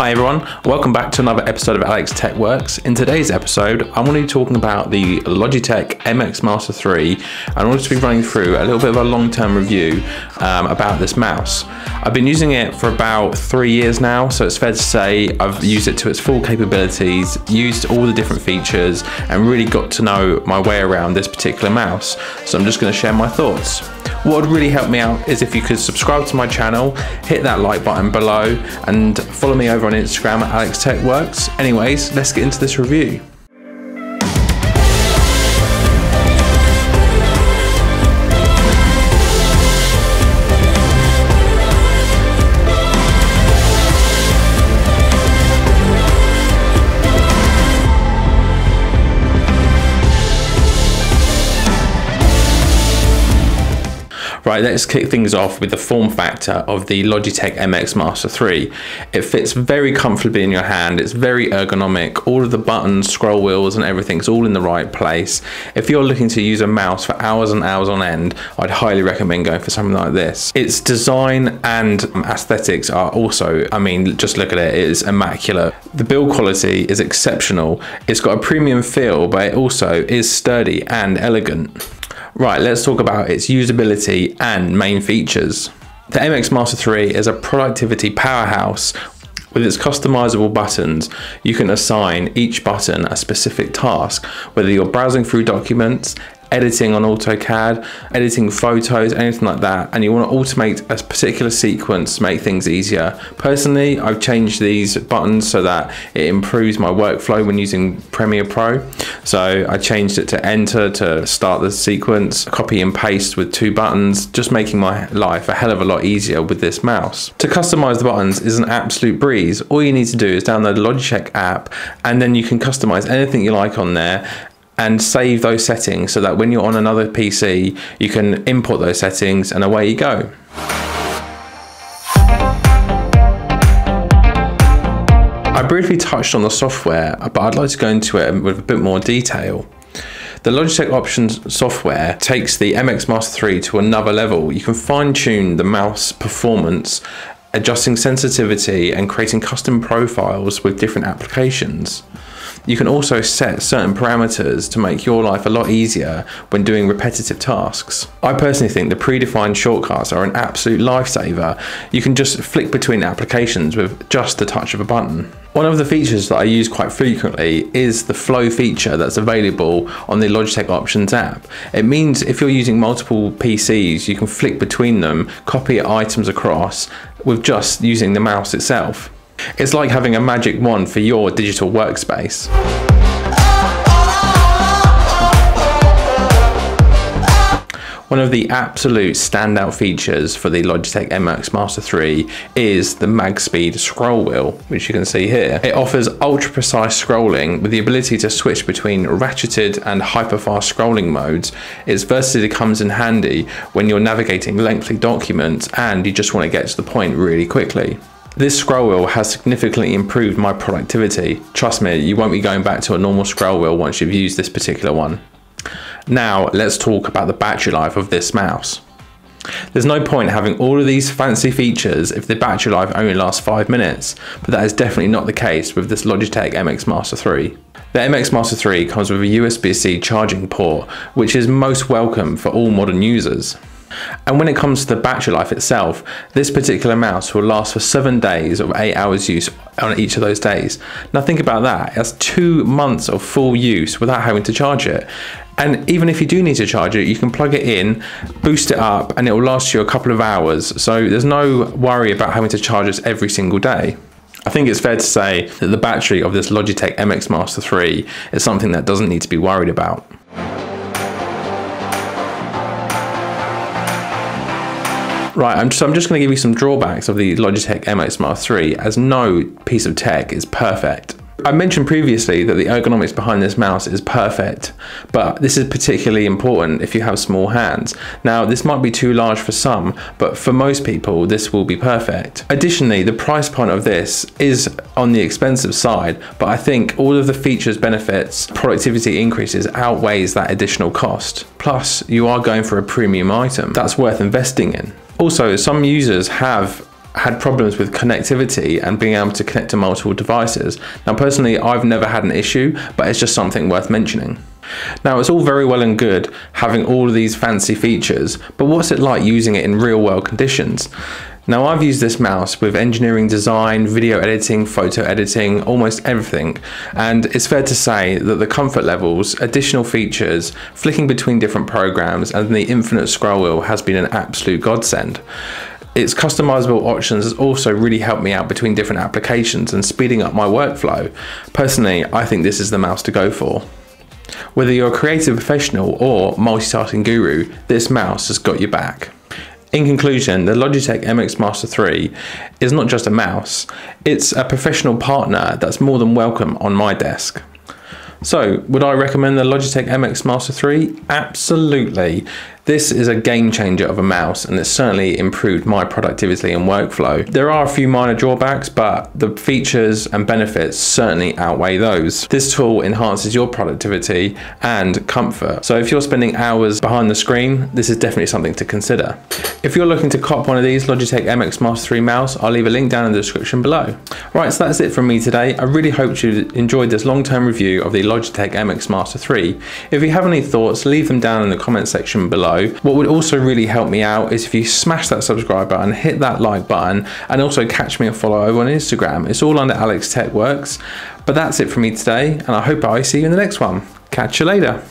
Hi everyone, welcome back to another episode of Alex Tech Works. In today's episode, I'm going to be talking about the Logitech MX Master 3 and I'm going to be running through a little bit of a long-term review um, about this mouse. I've been using it for about three years now, so it's fair to say I've used it to its full capabilities, used all the different features and really got to know my way around this particular mouse. So I'm just going to share my thoughts. What would really help me out is if you could subscribe to my channel, hit that like button below, and follow me over on Instagram at AlexTechWorks. Anyways, let's get into this review. Right, let's kick things off with the form factor of the Logitech MX Master 3. It fits very comfortably in your hand, it's very ergonomic, all of the buttons, scroll wheels and everything's all in the right place. If you're looking to use a mouse for hours and hours on end, I'd highly recommend going for something like this. Its design and aesthetics are also, I mean, just look at it, it is immaculate. The build quality is exceptional. It's got a premium feel, but it also is sturdy and elegant. Right, let's talk about its usability and main features. The MX Master 3 is a productivity powerhouse with its customizable buttons, you can assign each button a specific task, whether you're browsing through documents, editing on AutoCAD, editing photos, anything like that, and you want to automate a particular sequence to make things easier. Personally, I've changed these buttons so that it improves my workflow when using Premiere Pro. So I changed it to enter to start the sequence, copy and paste with two buttons, just making my life a hell of a lot easier with this mouse. To customize the buttons is an absolute breeze. All you need to do is download the Logitech app and then you can customize anything you like on there and save those settings so that when you're on another PC, you can import those settings and away you go. I briefly touched on the software, but I'd like to go into it with a bit more detail. The Logitech Options software takes the MX Master 3 to another level. You can fine tune the mouse performance, adjusting sensitivity and creating custom profiles with different applications. You can also set certain parameters to make your life a lot easier when doing repetitive tasks. I personally think the predefined shortcuts are an absolute lifesaver. You can just flick between applications with just the touch of a button. One of the features that I use quite frequently is the flow feature that's available on the Logitech Options app. It means if you're using multiple PCs, you can flick between them, copy items across with just using the mouse itself. It's like having a magic wand for your digital workspace. One of the absolute standout features for the Logitech MX Master 3 is the MagSpeed scroll wheel, which you can see here. It offers ultra precise scrolling with the ability to switch between ratcheted and hyperfast scrolling modes. Its versatility comes in handy when you're navigating lengthy documents and you just want to get to the point really quickly. This scroll wheel has significantly improved my productivity. Trust me, you won't be going back to a normal scroll wheel once you've used this particular one. Now let's talk about the battery life of this mouse. There's no point having all of these fancy features if the battery life only lasts 5 minutes, but that is definitely not the case with this Logitech MX Master 3. The MX Master 3 comes with a USB-C charging port, which is most welcome for all modern users. And when it comes to the battery life itself, this particular mouse will last for seven days of eight hours use on each of those days. Now think about that, that's two months of full use without having to charge it. And even if you do need to charge it, you can plug it in, boost it up, and it will last you a couple of hours. So there's no worry about having to charge this every single day. I think it's fair to say that the battery of this Logitech MX Master 3 is something that doesn't need to be worried about. Right, I'm just, I'm just going to give you some drawbacks of the Logitech MX Master 3 as no piece of tech is perfect. I mentioned previously that the ergonomics behind this mouse is perfect, but this is particularly important if you have small hands. Now, this might be too large for some, but for most people, this will be perfect. Additionally, the price point of this is on the expensive side, but I think all of the features, benefits, productivity increases outweighs that additional cost. Plus, you are going for a premium item that's worth investing in. Also, some users have had problems with connectivity and being able to connect to multiple devices. Now, personally, I've never had an issue, but it's just something worth mentioning. Now, it's all very well and good having all of these fancy features, but what's it like using it in real world conditions? Now I've used this mouse with engineering design, video editing, photo editing, almost everything. And it's fair to say that the comfort levels, additional features, flicking between different programs and the infinite scroll wheel has been an absolute godsend. Its customizable options has also really helped me out between different applications and speeding up my workflow. Personally, I think this is the mouse to go for. Whether you're a creative professional or multitasking guru, this mouse has got your back. In conclusion, the Logitech MX Master 3 is not just a mouse, it's a professional partner that's more than welcome on my desk. So, would I recommend the Logitech MX Master 3? Absolutely. This is a game changer of a mouse and it's certainly improved my productivity and workflow. There are a few minor drawbacks, but the features and benefits certainly outweigh those. This tool enhances your productivity and comfort. So if you're spending hours behind the screen, this is definitely something to consider. If you're looking to cop one of these Logitech MX Master 3 mouse, I'll leave a link down in the description below. Right, so that's it from me today. I really hope you enjoyed this long-term review of the Logitech MX Master 3. If you have any thoughts, leave them down in the comment section below what would also really help me out is if you smash that subscribe button, hit that like button, and also catch me a follow over on Instagram. It's all under Alex Tech Works. But that's it for me today, and I hope I see you in the next one. Catch you later.